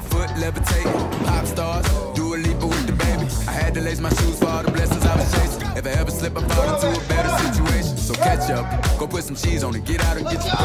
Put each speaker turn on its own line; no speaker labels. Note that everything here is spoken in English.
foot levitating, pop stars, do a leap with the baby. I had to lace my shoes for all the blessings I was chasing. If I ever slip, I fall into a better situation. So catch up, go put some cheese on it, get out and get your.